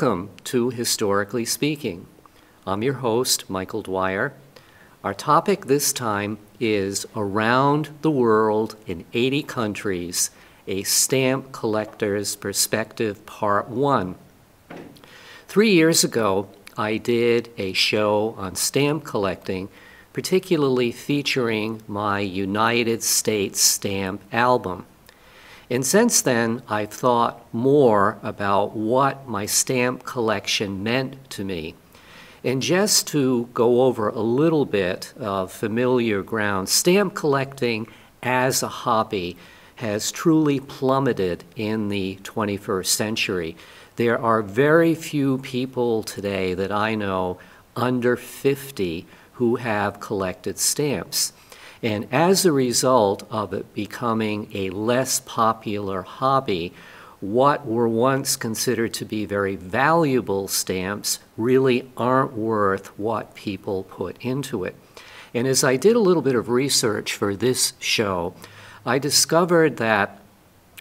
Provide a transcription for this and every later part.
Welcome to Historically Speaking. I'm your host, Michael Dwyer. Our topic this time is Around the World in 80 Countries, a Stamp Collector's Perspective, Part 1. Three years ago, I did a show on stamp collecting, particularly featuring my United States stamp album. And since then, I've thought more about what my stamp collection meant to me. And just to go over a little bit of familiar ground, stamp collecting as a hobby has truly plummeted in the 21st century. There are very few people today that I know under 50 who have collected stamps. And as a result of it becoming a less popular hobby, what were once considered to be very valuable stamps really aren't worth what people put into it. And as I did a little bit of research for this show, I discovered that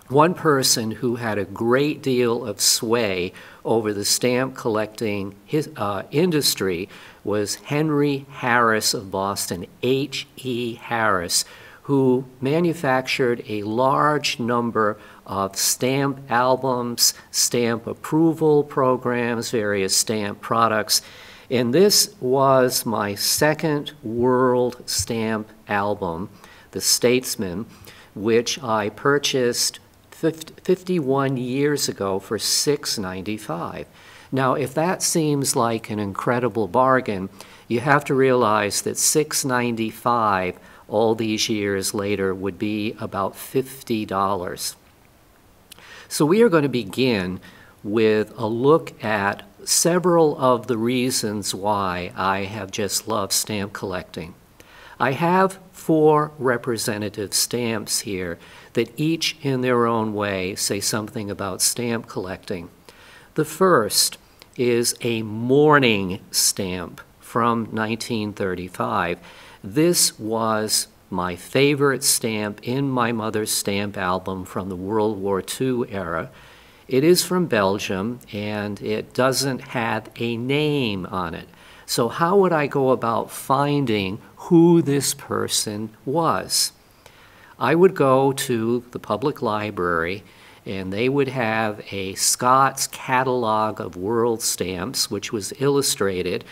one person who had a great deal of sway over the stamp collecting his, uh, industry was Henry Harris of Boston, H.E. Harris, who manufactured a large number of stamp albums, stamp approval programs, various stamp products. And this was my second world stamp album, The Statesman, which I purchased 51 years ago for $6.95. Now, if that seems like an incredible bargain, you have to realize that $6.95 all these years later would be about $50. So we are going to begin with a look at several of the reasons why I have just loved stamp collecting. I have four representative stamps here that each in their own way say something about stamp collecting. The first is a mourning stamp from 1935. This was my favorite stamp in my mother's stamp album from the World War II era. It is from Belgium and it doesn't have a name on it. So, how would I go about finding who this person was? I would go to the public library and they would have a Scott's Catalog of World Stamps, which was illustrated.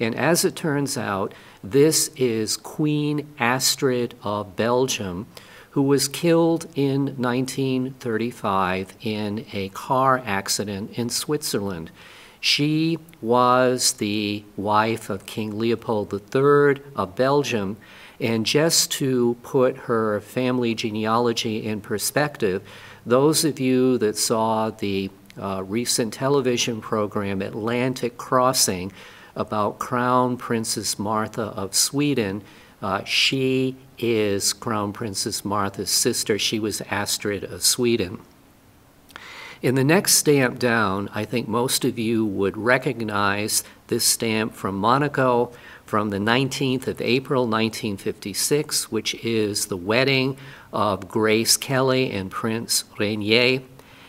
And as it turns out, this is Queen Astrid of Belgium, who was killed in 1935 in a car accident in Switzerland. She was the wife of King Leopold III of Belgium, and just to put her family genealogy in perspective, those of you that saw the uh, recent television program Atlantic Crossing about Crown Princess Martha of Sweden, uh, she is Crown Princess Martha's sister. She was Astrid of Sweden. In the next stamp down, I think most of you would recognize this stamp from Monaco from the 19th of April 1956, which is the wedding of Grace Kelly and Prince Rainier.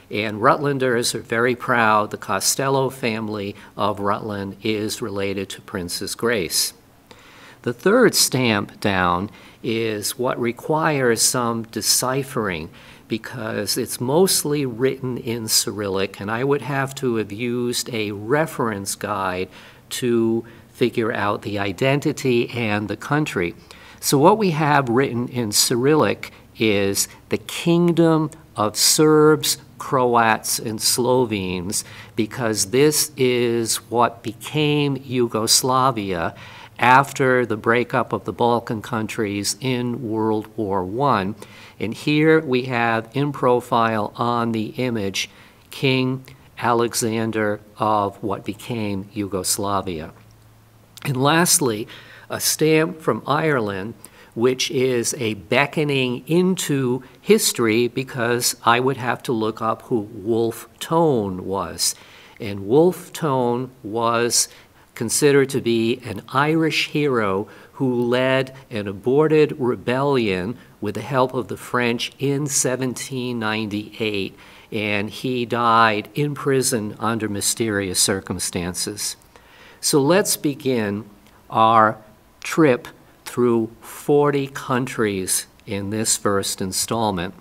And Rutlanders are very proud. The Costello family of Rutland is related to Princess Grace. The third stamp down is what requires some deciphering because it's mostly written in Cyrillic, and I would have to have used a reference guide to figure out the identity and the country. So, what we have written in Cyrillic is the kingdom of Serbs, Croats, and Slovenes, because this is what became Yugoslavia after the breakup of the Balkan countries in World War I. And here we have in profile on the image King Alexander of what became Yugoslavia. And lastly, a stamp from Ireland, which is a beckoning into history because I would have to look up who Wolfe Tone was. And Wolfe Tone was considered to be an Irish hero who led an aborted rebellion with the help of the French in 1798 and he died in prison under mysterious circumstances. So let's begin our trip through 40 countries in this first installment.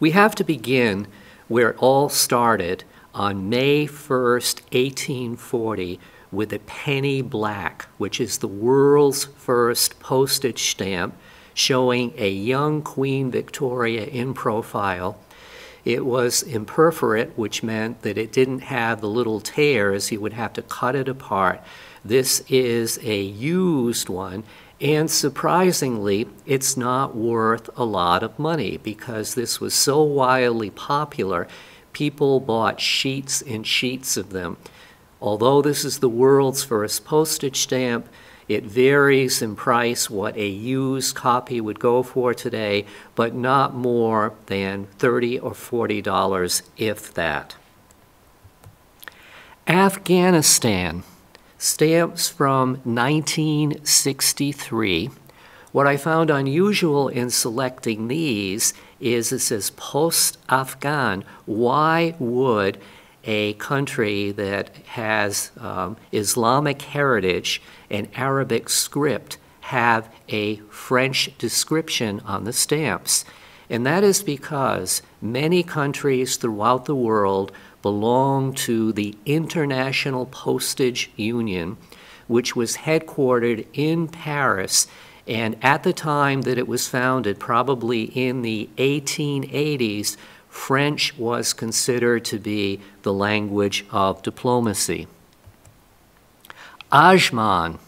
We have to begin where it all started on May 1st, 1840, with a penny black, which is the world's first postage stamp showing a young Queen Victoria in profile. It was imperforate, which meant that it didn't have the little tears. You would have to cut it apart. This is a used one, and surprisingly, it's not worth a lot of money because this was so wildly popular. People bought sheets and sheets of them. Although this is the world's first postage stamp, it varies in price what a used copy would go for today, but not more than 30 or $40, if that. Afghanistan, stamps from 1963. What I found unusual in selecting these is it says post Afghan. Why would a country that has um, Islamic heritage and Arabic script have a French description on the stamps. And that is because many countries throughout the world belong to the International Postage Union, which was headquartered in Paris. And at the time that it was founded, probably in the 1880s, French was considered to be the language of diplomacy. Ajman.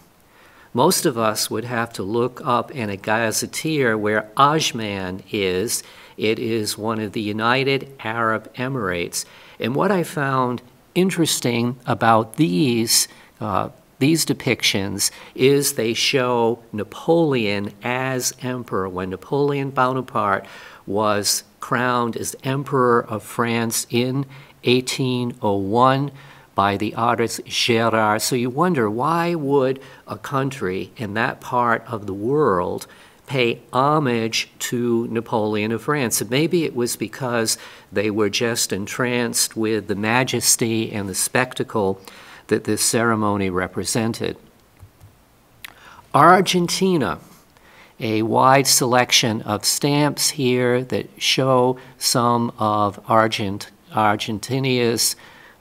Most of us would have to look up in a gazetteer where Ajman is. It is one of the United Arab Emirates. And what I found interesting about these uh, these depictions is they show Napoleon as emperor. When Napoleon Bonaparte was crowned as Emperor of France in 1801 by the artist Gérard. So you wonder why would a country in that part of the world pay homage to Napoleon of France? And maybe it was because they were just entranced with the majesty and the spectacle that this ceremony represented. Argentina a wide selection of stamps here that show some of Argent, Argentinia's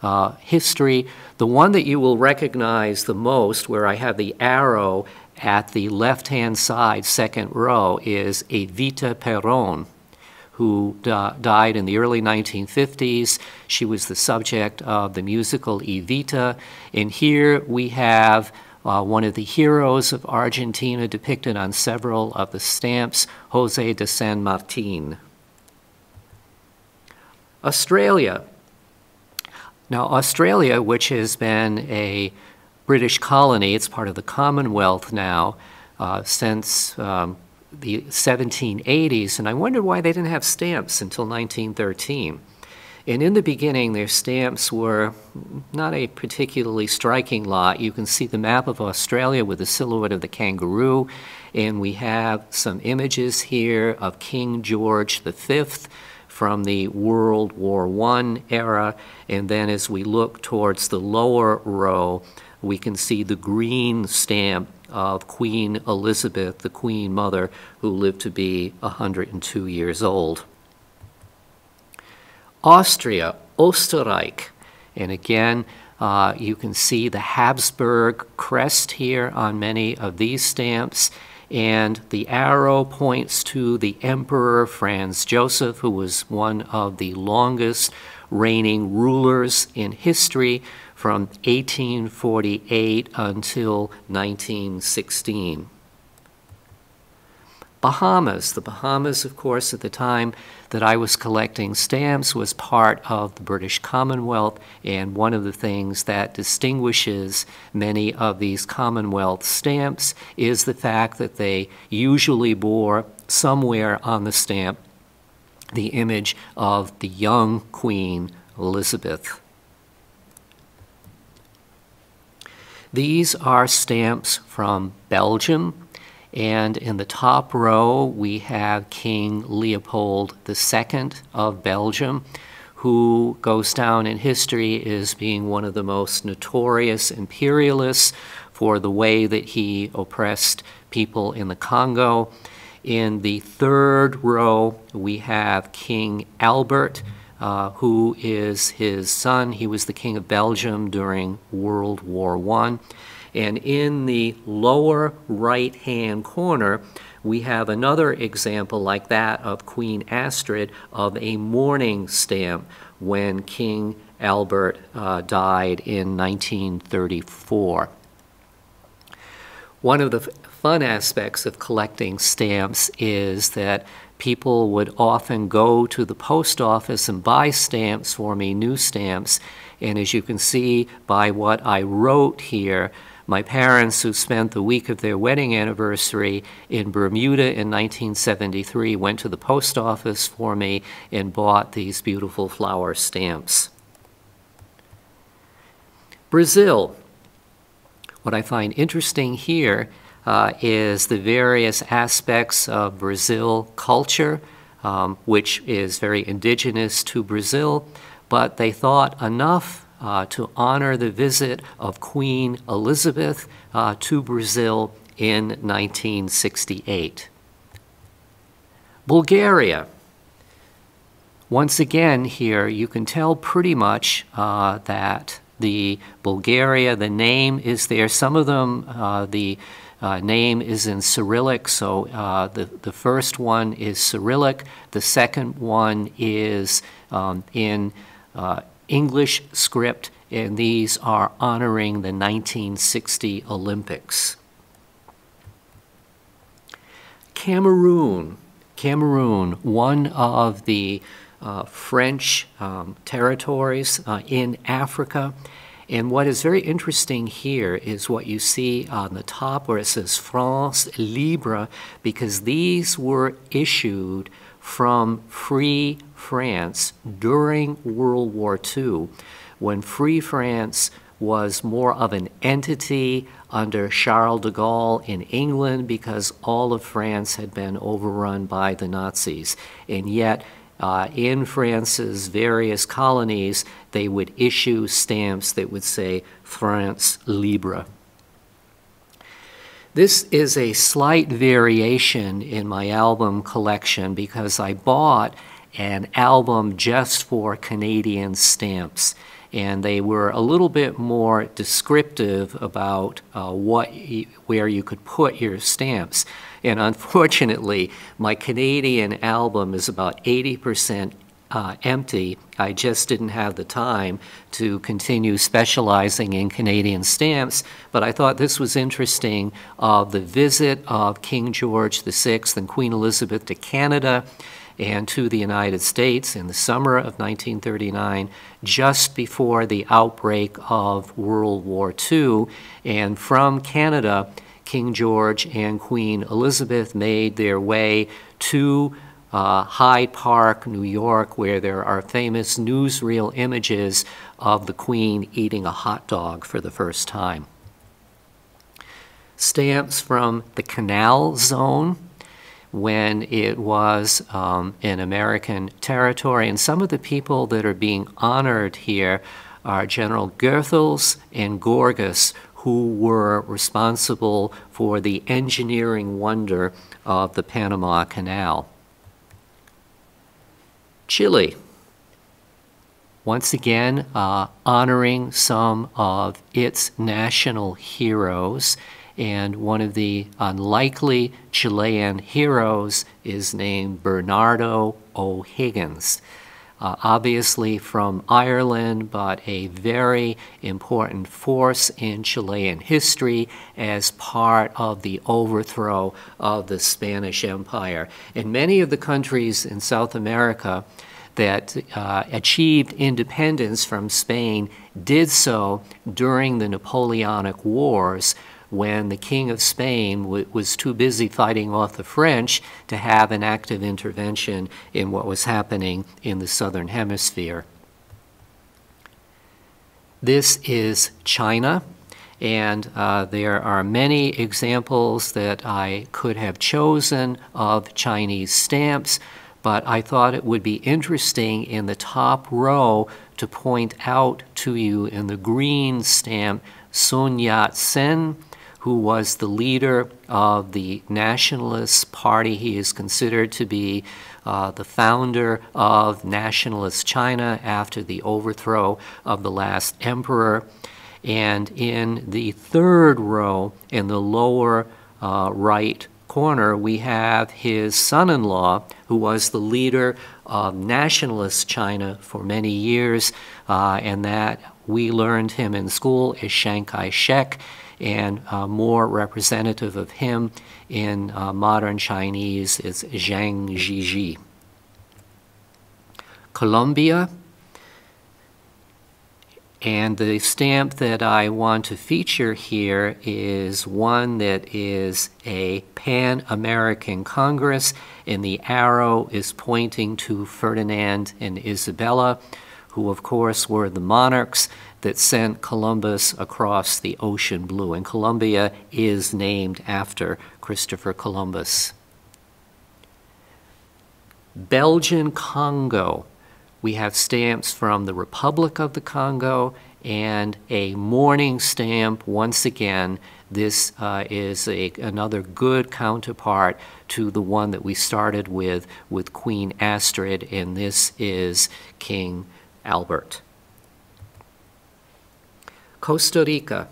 uh, history. The one that you will recognize the most, where I have the arrow at the left-hand side, second row, is Evita Peron, who died in the early 1950s. She was the subject of the musical Evita. And here we have uh, one of the heroes of Argentina depicted on several of the stamps, Jose de San Martin. Australia. Now, Australia, which has been a British colony, it's part of the Commonwealth now uh, since um, the 1780s, and I wondered why they didn't have stamps until 1913. And in the beginning, their stamps were not a particularly striking lot. You can see the map of Australia with the silhouette of the kangaroo, and we have some images here of King George V from the World War I era. And then as we look towards the lower row, we can see the green stamp of Queen Elizabeth, the Queen Mother, who lived to be 102 years old. Austria, Österreich. And again, uh, you can see the Habsburg crest here on many of these stamps. And the arrow points to the Emperor Franz Joseph, who was one of the longest reigning rulers in history from 1848 until 1916. Bahamas. The Bahamas, of course, at the time that I was collecting stamps was part of the British Commonwealth, and one of the things that distinguishes many of these Commonwealth stamps is the fact that they usually bore somewhere on the stamp the image of the young Queen Elizabeth. These are stamps from Belgium, And in the top row, we have King Leopold II of Belgium, who goes down in history as being one of the most notorious imperialists for the way that he oppressed people in the Congo. In the third row, we have King Albert, uh, who is his son. He was the King of Belgium during World War I. And in the lower right-hand corner, we have another example like that of Queen Astrid of a mourning stamp when King Albert uh, died in 1934. One of the fun aspects of collecting stamps is that people would often go to the post office and buy stamps for me, new stamps. And as you can see by what I wrote here, my parents, who spent the week of their wedding anniversary in Bermuda in 1973, went to the post office for me and bought these beautiful flower stamps. Brazil. What I find interesting here uh, is the various aspects of Brazil culture, um, which is very indigenous to Brazil, but they thought enough uh, to honor the visit of Queen Elizabeth uh, to Brazil in 1968. Bulgaria. Once again, here you can tell pretty much uh, that the Bulgaria, the name is there. Some of them, uh, the uh, name is in Cyrillic, so uh, the, the first one is Cyrillic, the second one is um, in uh, English script, and these are honoring the 1960 Olympics. Cameroon. Cameroon, one of the uh, French um, territories uh, in Africa. And what is very interesting here is what you see on the top where it says France Libre, because these were issued from Free France during World War II, when Free France was more of an entity under Charles de Gaulle in England because all of France had been overrun by the Nazis. And yet, uh, in France's various colonies, they would issue stamps that would say France Libre. This is a slight variation in my album collection because I bought an album just for Canadian stamps and they were a little bit more descriptive about uh, what where you could put your stamps. And unfortunately, my Canadian album is about 80% uh, empty. I just didn't have the time to continue specializing in Canadian stamps, but I thought this was interesting of the visit of King George VI and Queen Elizabeth to Canada and to the United States in the summer of 1939, just before the outbreak of World War II. And from Canada, King George and Queen Elizabeth made their way to uh, Hyde Park, New York, where there are famous newsreel images of the Queen eating a hot dog for the first time. Stamps from the Canal Zone when it was um, in American territory. And some of the people that are being honored here are General Goethals and Gorgas, who were responsible for the engineering wonder of the Panama Canal. Chile. Once again, uh, honoring some of its national heroes and one of the unlikely Chilean heroes is named Bernardo O'Higgins. Uh, obviously from Ireland, but a very important force in Chilean history as part of the overthrow of the Spanish Empire. And many of the countries in South America that uh, achieved independence from Spain did so during the Napoleonic Wars, when the King of Spain was too busy fighting off the French to have an active intervention in what was happening in the Southern Hemisphere. This is China, And uh, there are many examples that I could have chosen of Chinese stamps, but I thought it would be interesting in the top row to point out to you in the green stamp Sun Yat sen, who was the leader of the Nationalist Party. He is considered to be uh, the founder of Nationalist China after the overthrow of the last emperor. And in the third row, in the lower uh, right corner, we have his son in law, who was the leader of nationalist China for many years, uh, and that we learned him in school is Chiang Kai shek, and uh, more representative of him in uh, modern Chinese is Jiang Jieshi. Colombia and the stamp that I want to feature here is one that is a Pan American Congress, and the arrow is pointing to Ferdinand and Isabella, who, of course, were the monarchs that sent Columbus across the ocean blue. And Colombia is named after Christopher Columbus. Belgian Congo we have stamps from the Republic of the Congo and a mourning stamp. Once again, this uh, is a, another good counterpart to the one that we started with with Queen Astrid, and this is King Albert. Costa Rica.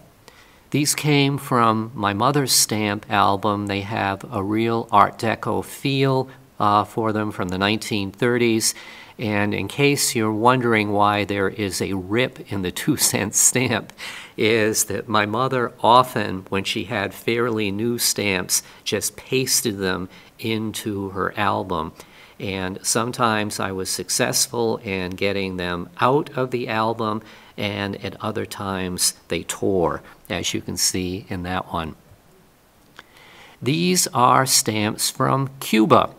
These came from my mother's stamp album. They have a real Art Deco feel uh, for them from the 1930s. And in case you're wondering why there is a rip in the two cent stamp, is that my mother often, when she had fairly new stamps, just pasted them into her album. And sometimes I was successful in getting them out of the album, and at other times they tore, as you can see in that one. These are stamps from Cuba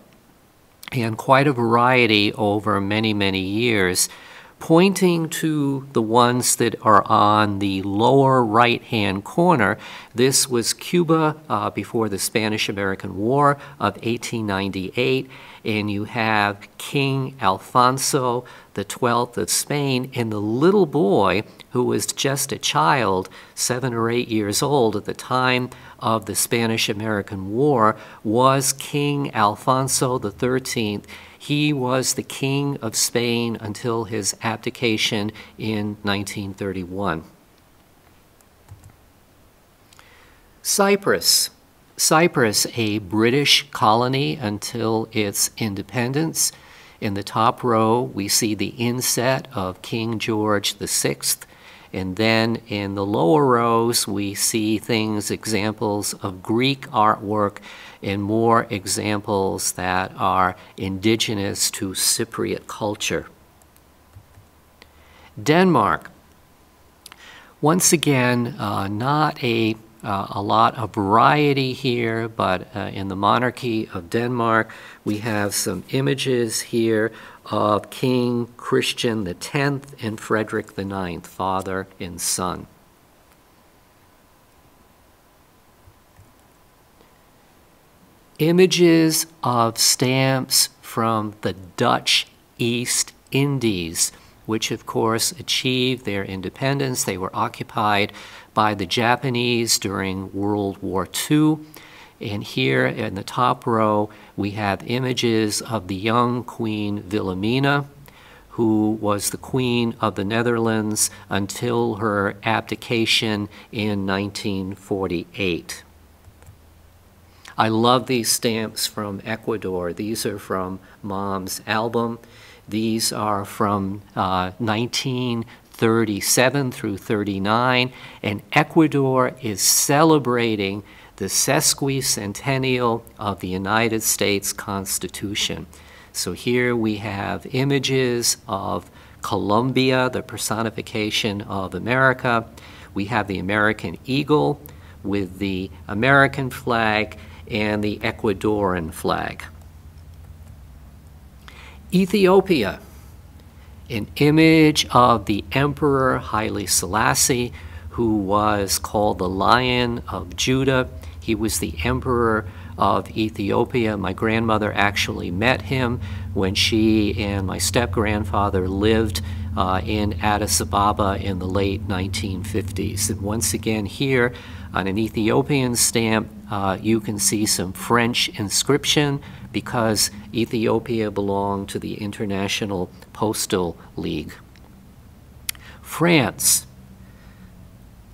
and quite a variety over many, many years, pointing to the ones that are on the lower right hand corner. This was Cuba uh, before the Spanish American War of 1898, and you have King Alfonso the 12th of Spain, and the little boy who was just a child, seven or eight years old at the time of the Spanish American War, was King Alfonso the 13th. He was the king of Spain until his abdication in 1931. Cyprus. Cyprus, a British colony until its independence. In the top row, we see the inset of King George VI. And then in the lower rows, we see things, examples of Greek artwork and more examples that are indigenous to Cypriot culture. Denmark. Once again, uh, not a uh, a lot of variety here, but uh, in the monarchy of Denmark, we have some images here of King Christian X and Frederick IX, father and son. Images of stamps from the Dutch East Indies, which of course achieved their independence. They were occupied by the Japanese during World War II. And here in the top row, we have images of the young Queen Wilhelmina, who was the Queen of the Netherlands until her abdication in 1948. I love these stamps from Ecuador. These are from Mom's album. These are from uh, 19 37 through 39, and Ecuador is celebrating the sesquicentennial of the United States Constitution. So here we have images of Columbia, the personification of America. We have the American eagle with the American flag and the Ecuadorian flag. Ethiopia an image of the Emperor Haile Selassie, who was called the Lion of Judah. He was the emperor of Ethiopia. My grandmother actually met him when she and my step grandfather lived uh, in Addis Ababa in the late 1950s. And once again, here on an Ethiopian stamp, uh, you can see some French inscription because Ethiopia belonged to the International Postal League. France.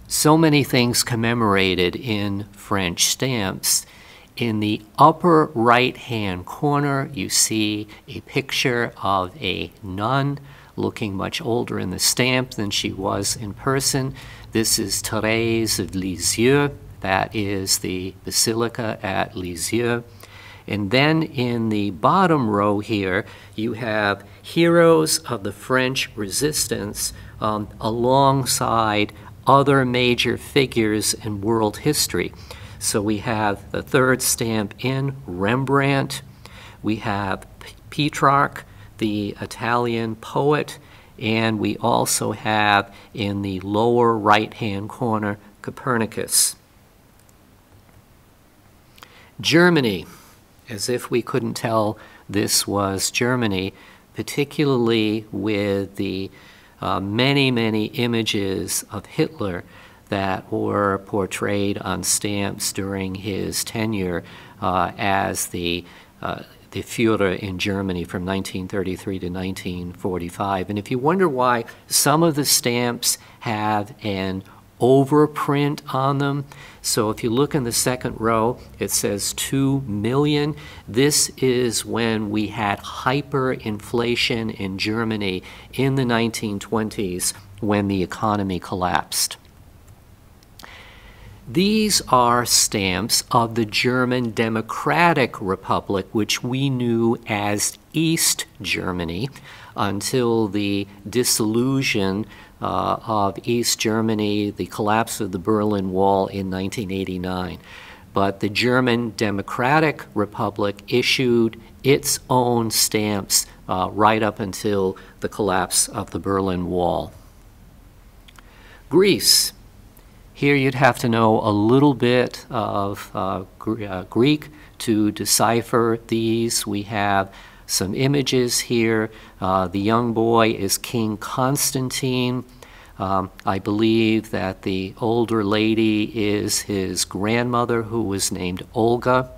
So many things commemorated in French stamps. In the upper right hand corner, you see a picture of a nun looking much older in the stamp than she was in person. This is Therese of Lisieux. That is the Basilica at Lisieux. And then in the bottom row here, you have heroes of the French resistance um, alongside other major figures in world history. So we have the third stamp in Rembrandt. We have Petrarch, the Italian poet, and we also have in the lower right-hand corner Copernicus. Germany, as if we couldn't tell this was Germany, particularly with the uh, many, many images of Hitler that were portrayed on stamps during his tenure uh, as the, uh, the Führer in Germany from 1933 to 1945. And if you wonder why some of the stamps have an overprint on them, so if you look in the second row, it says 2 million. This is when we had hyperinflation in Germany in the 1920s when the economy collapsed. These are stamps of the German Democratic Republic, which we knew as East Germany until the dissolution uh, of East Germany, the collapse of the Berlin Wall in 1989. But the German Democratic Republic issued its own stamps uh, right up until the collapse of the Berlin Wall. Greece here you'd have to know a little bit of uh, uh, Greek to decipher these. We have some images here. Uh, the young boy is King Constantine. Um, I believe that the older lady is his grandmother, who was named Olga.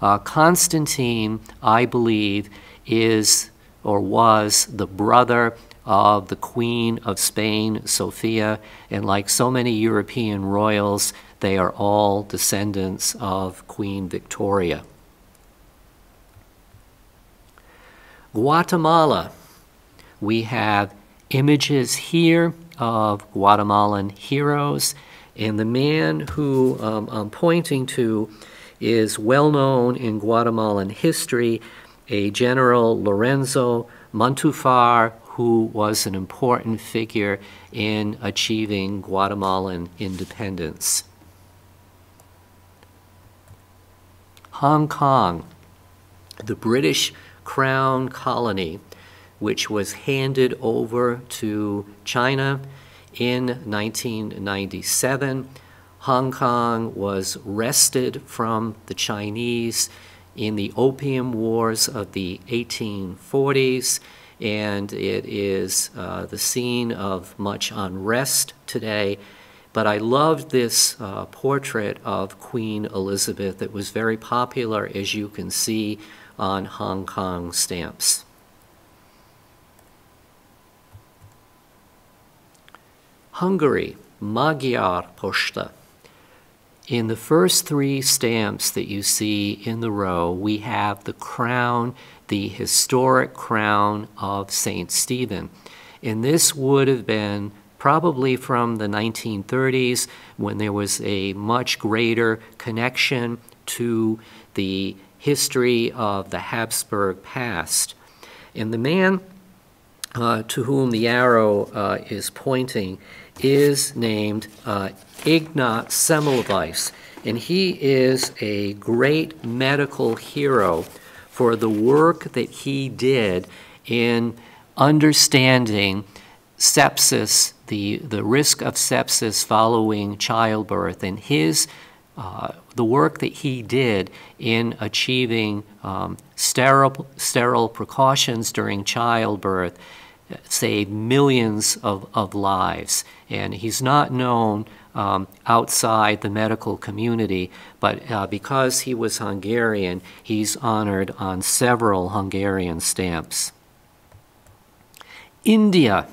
Uh, Constantine, I believe, is or was the brother of the Queen of Spain, Sophia, and like so many European royals, they are all descendants of Queen Victoria. Guatemala. We have images here of Guatemalan heroes, and the man who um, I'm pointing to is well known in Guatemalan history, a General Lorenzo Montufar, who was an important figure in achieving Guatemalan independence. Hong Kong, the British Crown colony, which was handed over to China in 1997. Hong Kong was wrested from the Chinese in the Opium Wars of the 1840s and it is uh, the scene of much unrest today. But I loved this uh, portrait of Queen Elizabeth. that was very popular, as you can see on Hong Kong stamps. Hungary, Magyar Posta. In the first three stamps that you see in the row, we have the crown the historic crown of St. Stephen. And this would have been probably from the 1930s when there was a much greater connection to the history of the Habsburg past. And the man uh, to whom the arrow uh, is pointing is named uh, Ignaz Semmelweis, and he is a great medical hero for the work that he did in understanding sepsis the, the risk of sepsis following childbirth and his uh, the work that he did in achieving um, sterile, sterile precautions during childbirth saved millions of, of lives. And he's not known um, outside the medical community, but uh, because he was Hungarian, he's honored on several Hungarian stamps. India.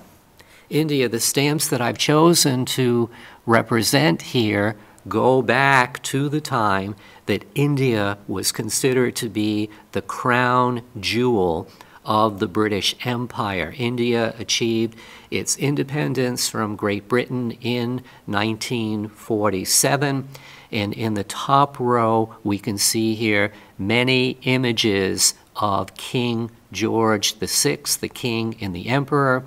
India, the stamps that I've chosen to represent here go back to the time that India was considered to be the crown jewel of the British Empire. India achieved its independence from Great Britain in 1947. And in the top row, we can see here many images of King George VI, the king and the emperor.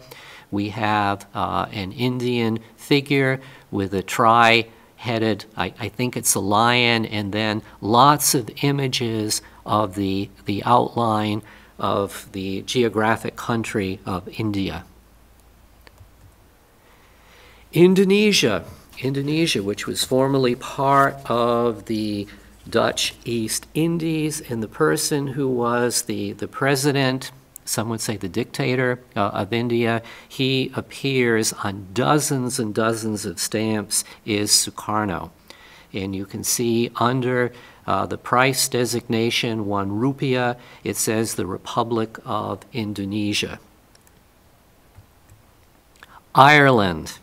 We have uh, an Indian figure with a tri headed, I, I, think it's a lion, and then lots of images of the, the outline of the geographic country of India. Indonesia, Indonesia, which was formerly part of the Dutch East Indies, and the person who was the, the president, some would say the dictator uh, of India, he appears on dozens and dozens of stamps, is Sukarno. And you can see under uh, the price designation, one rupiah, it says the Republic of Indonesia. Ireland.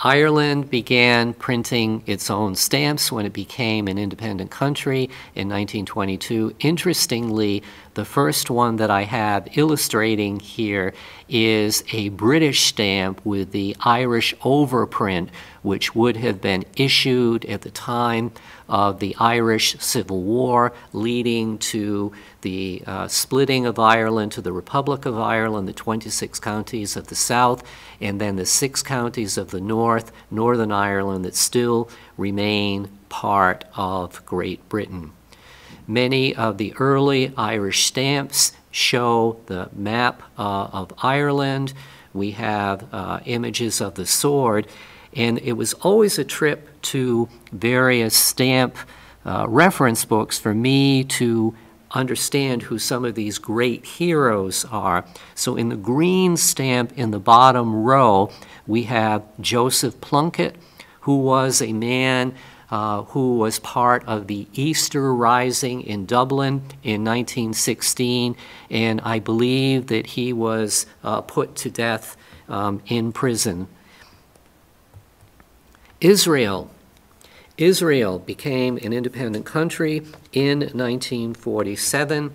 Ireland began printing its own stamps when it became an independent country in 1922. Interestingly, the first one that I have illustrating here is a British stamp with the Irish overprint, which would have been issued at the time of the Irish Civil War, leading to the uh, splitting of Ireland to the Republic of Ireland, the 26 counties of the south, and then the six counties of the north, Northern Ireland, that still remain part of Great Britain. Many of the early Irish stamps show the map uh, of Ireland. We have uh, images of the sword, and it was always a trip to various stamp uh, reference books for me to understand who some of these great heroes are. So in the green stamp in the bottom row, we have Joseph Plunkett, who was a man uh, who was part of the Easter Rising in Dublin in 1916, and I believe that he was uh, put to death um, in prison. Israel. Israel became an independent country in 1947,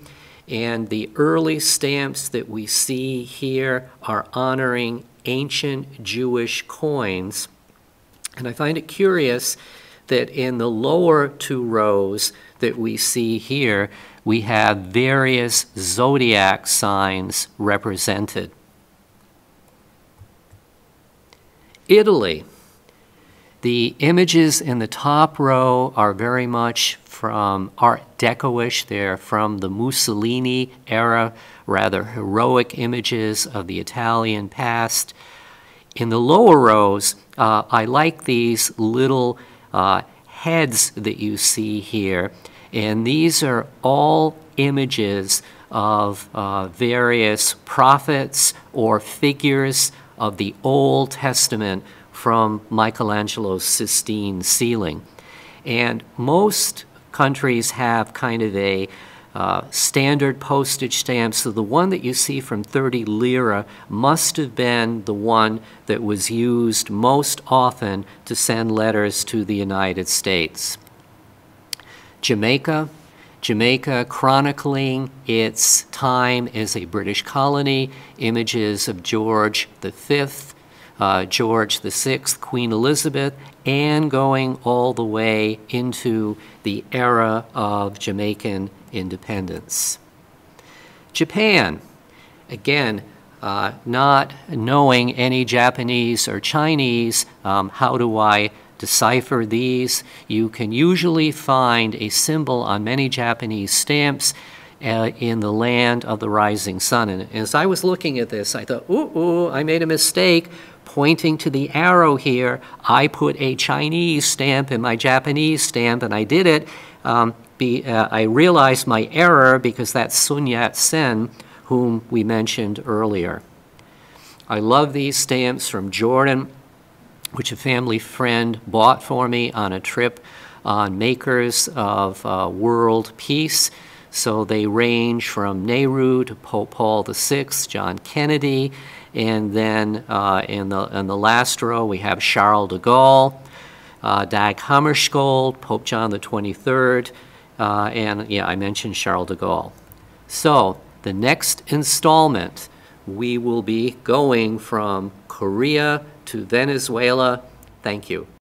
and the early stamps that we see here are honoring ancient Jewish coins. And I find it curious that in the lower two rows that we see here, we have various zodiac signs represented. Italy. The images in the top row are very much from Art Decoish. They're from the Mussolini era, rather heroic images of the Italian past. In the lower rows, uh, I like these little uh, heads that you see here. And these are all images of uh, various prophets or figures of the Old Testament from Michelangelo's Sistine ceiling. And most countries have kind of a uh, standard postage stamp. So the one that you see from 30 lira must have been the one that was used most often to send letters to the United States. Jamaica, Jamaica chronicling its time as a British colony, images of George V, uh, George VI, Queen Elizabeth, and going all the way into the era of Jamaican independence. Japan, again, uh, not knowing any Japanese or Chinese, um, how do I decipher these? You can usually find a symbol on many Japanese stamps uh, in the land of the rising sun. And as I was looking at this, I thought, ooh, ooh, I made a mistake pointing to the arrow here, I put a Chinese stamp in my Japanese stamp, and I did it. Um, be, uh, I realized my error because that's Sun Yat-sen, whom we mentioned earlier. I love these stamps from Jordan, which a family friend bought for me on a trip on Makers of uh, World Peace. So they range from Nehru to Pope Paul VI, John Kennedy, and then uh, in, the, in the last row we have Charles de Gaulle, uh, Dag Hammarskjöld, Pope John the 23rd, uh, and yeah, I mentioned Charles de Gaulle. So the next installment, we will be going from Korea to Venezuela. Thank you.